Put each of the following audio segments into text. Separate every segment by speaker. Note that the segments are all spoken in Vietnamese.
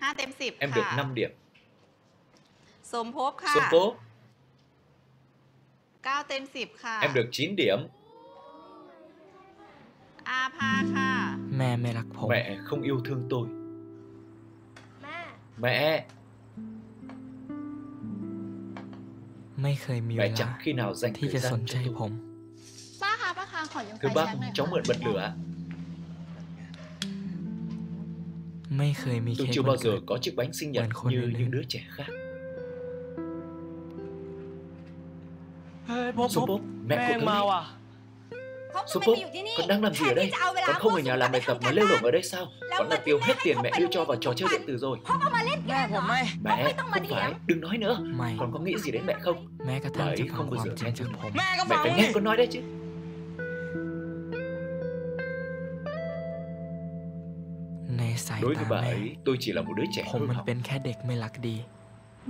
Speaker 1: ห้าเต็มสิบ
Speaker 2: Em
Speaker 1: ค่ะ
Speaker 2: được 5 điểm
Speaker 1: สมภพค่ะ
Speaker 2: Sông Phốp
Speaker 1: เก้าเต็มสิบค่ะ
Speaker 2: Em được 9 điểm
Speaker 1: อาภาค่ะ
Speaker 3: แม่ไม่รักผม
Speaker 2: Mẹ không yêu thương tôi
Speaker 4: แม่
Speaker 2: Mẹ
Speaker 3: ไม่เคยมีเว
Speaker 2: Mẹ
Speaker 3: ลา
Speaker 2: chẳng khi nào dành
Speaker 3: ที่
Speaker 2: thời
Speaker 3: จะสน
Speaker 2: gian
Speaker 3: ใจ
Speaker 2: cho
Speaker 3: ผ
Speaker 2: tôi
Speaker 3: ม
Speaker 4: ป้าคะป้าคะขอยืมไฟ
Speaker 2: Thưa
Speaker 4: แช็
Speaker 2: bác
Speaker 4: กหน่อย
Speaker 2: cháu
Speaker 4: ค่ะ
Speaker 2: mượn bật lửa Tôi chưa bao giờ có chiếc bánh sinh nhật như những đứa trẻ khác.
Speaker 5: Số
Speaker 2: bố, mẹ của
Speaker 4: à? Số bố,
Speaker 2: con đang làm gì ở đây? Con không ở nhà làm bài tập mà lêu lổng ở đây sao? Con đã tiêu hết tiền mẹ đưa cho vào trò chơi điện tử rồi. Mẹ,
Speaker 4: không
Speaker 2: phải, đừng nói nữa. Con có nghĩ gì đến mẹ không? Bà ấy không bao giờ nghe
Speaker 5: chừng.
Speaker 2: Mẹ phải nghe con nói đấy chứ. Đối
Speaker 3: ตา
Speaker 2: với bà
Speaker 3: แม่
Speaker 2: ấy tôi chỉ là một đứa trẻ
Speaker 3: ผม
Speaker 2: hư
Speaker 3: มัน
Speaker 2: hỏng
Speaker 3: เป็นแค่เด็กไม่รักดี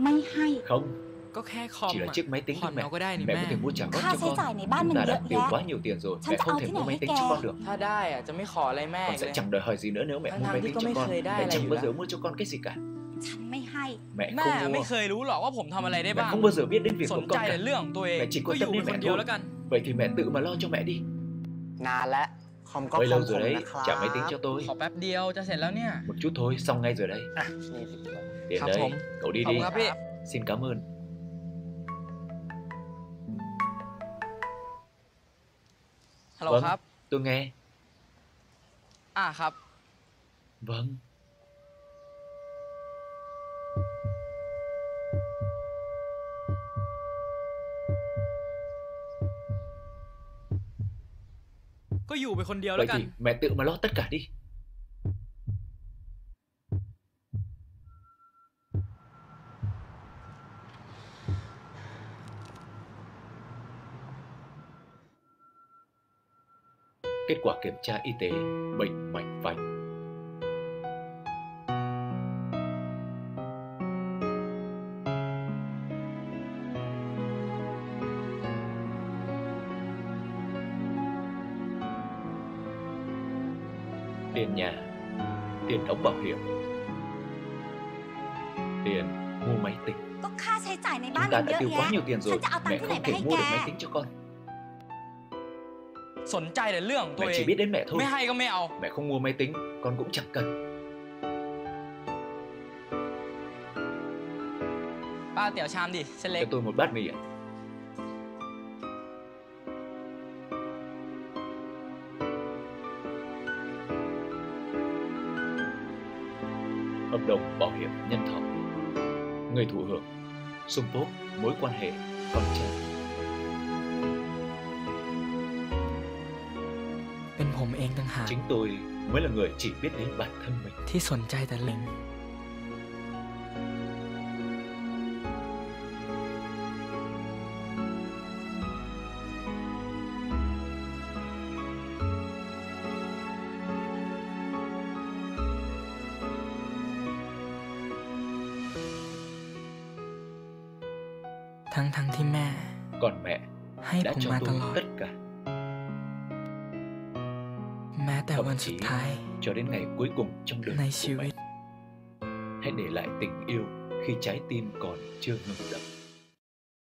Speaker 4: ไม่ให้
Speaker 2: Không
Speaker 3: ก็แค่คอม
Speaker 2: Chỉ là
Speaker 3: อะ
Speaker 2: chiếc máy tính
Speaker 3: ผ่อ
Speaker 2: thôi
Speaker 3: น
Speaker 2: mẹ
Speaker 3: เอาก็ได้นี่
Speaker 2: Mẹ
Speaker 3: แม่
Speaker 2: có thể mua trả góp
Speaker 4: ค่า
Speaker 2: cho
Speaker 4: ใช้
Speaker 2: con
Speaker 4: จ่ายในบ้านมัน
Speaker 2: Chúng ta
Speaker 4: เย
Speaker 2: đã
Speaker 4: อะ
Speaker 2: tiêu
Speaker 4: แยะ
Speaker 2: quá nhiều tiền rồi
Speaker 4: Chẳng
Speaker 2: Mẹ
Speaker 4: cho
Speaker 2: không
Speaker 4: ao
Speaker 2: thể
Speaker 4: thế
Speaker 2: mua
Speaker 4: này
Speaker 2: máy
Speaker 4: hết
Speaker 2: tính
Speaker 4: kè.
Speaker 2: cho con được
Speaker 5: ถ้าได้อะจะไม่ขออะไรแม่
Speaker 2: Con
Speaker 5: อีกเล
Speaker 2: sẽ
Speaker 5: ย
Speaker 2: chẳng đòi hỏi gì nữa nếu mẹ
Speaker 5: Thằng
Speaker 2: mua
Speaker 5: thằng
Speaker 2: máy
Speaker 5: thì
Speaker 2: tính
Speaker 5: có
Speaker 2: cho
Speaker 5: mấy
Speaker 2: con
Speaker 5: khơi đai
Speaker 2: Mẹ
Speaker 5: là
Speaker 2: chẳng
Speaker 5: gì
Speaker 2: bao
Speaker 5: đó.
Speaker 2: giờ mua cho con cái gì cả
Speaker 4: ฉันไม่ให้
Speaker 2: Mẹ
Speaker 5: แม่
Speaker 2: không
Speaker 5: ไม่
Speaker 2: mua
Speaker 5: เคยรู้หรอกว่าผมทำอะไรได้
Speaker 2: Mẹ
Speaker 5: บ้าง
Speaker 2: không bao giờ biết đến việc
Speaker 5: ส
Speaker 2: của
Speaker 5: น
Speaker 2: con
Speaker 5: ใจ
Speaker 2: cả
Speaker 5: แต่เรื่องของตัวเอง
Speaker 2: แต่จิต
Speaker 5: ก็อยู่
Speaker 2: ก็
Speaker 5: เป็น
Speaker 2: ต้
Speaker 5: ค
Speaker 2: อง
Speaker 5: นเดียว
Speaker 2: แม่
Speaker 5: แล้วกัน
Speaker 2: Vậy thì mẹ tự mà lo cho mẹ đi
Speaker 6: นานแล้ว คอมก็
Speaker 2: Hơi
Speaker 6: คอ
Speaker 2: lâu
Speaker 6: มผ
Speaker 2: rồi
Speaker 6: ม
Speaker 2: đấy
Speaker 6: นะครับ
Speaker 2: Trả máy tính cho tôi
Speaker 5: ขอแป๊บเดียวจะเสร็จแล้วเนี่ย
Speaker 2: Một chút thôi xong ngay rồi đấy
Speaker 6: อ่ะนี่สิบเลย
Speaker 2: Tiền
Speaker 5: ครับ
Speaker 2: đây
Speaker 5: ผม
Speaker 2: Cậu đi
Speaker 5: ขอบ
Speaker 2: đi
Speaker 5: คุณครับพี่
Speaker 2: Xin cảm ơn
Speaker 5: ฮัลโหล
Speaker 2: Vâng
Speaker 5: ครับ
Speaker 2: Tôi nghe
Speaker 5: อ่าครับ
Speaker 2: Vâng
Speaker 5: ก็อยู่เป็นคนเดียวแล้
Speaker 2: Vậy
Speaker 5: วกัน
Speaker 2: thì mẹ tự mà lo tất cả đi Kết quả kiểm tra y tế bệnh mạch vành Tiền nhà Tiền đóng bảo hiểm Tiền mua máy tính
Speaker 4: ก็ค่าใช้จ่ายในบ้าน
Speaker 2: Chúng ta
Speaker 4: มันเย
Speaker 2: đã
Speaker 4: อะ
Speaker 2: tiêu quá
Speaker 4: แยะ
Speaker 2: nhiều tiền rồi
Speaker 4: Sao chả
Speaker 2: Mẹ
Speaker 4: tăng thế
Speaker 2: không
Speaker 4: này
Speaker 2: thể
Speaker 4: phải
Speaker 2: mua được
Speaker 4: hay
Speaker 2: máy
Speaker 4: kè?
Speaker 2: tính cho con
Speaker 5: สนใจแต่เรื่องของตัว
Speaker 2: Mẹ
Speaker 5: เอ
Speaker 2: chỉ
Speaker 5: ง
Speaker 2: biết đến mẹ thôi
Speaker 5: ไม่ให้ก็ไม่เอา
Speaker 2: Mẹ không mua máy tính Con cũng chẳng cần
Speaker 5: ป้าเตี๋ยวชามดิเส้นเล็ก
Speaker 2: Cho tôi một bát mì ạ Hợp đồng bảo hiểm nhân thọ Người thụ hưởng Xung tốt mối quan hệ con trai
Speaker 3: เป็นผมเองต่างหาก
Speaker 2: Chính tôi mới là người chỉ biết đến bản thân mình
Speaker 3: ที่สนใจแต่เล็ง Thẳng thẳng thì mẹ.
Speaker 2: Còn mẹ
Speaker 3: Hay
Speaker 2: đã cho tôi tất cả. Thậm chí cho đến ngày cuối cùng trong đời của mẹ, Hãy để lại tình yêu khi trái tim còn chưa ngừng đập.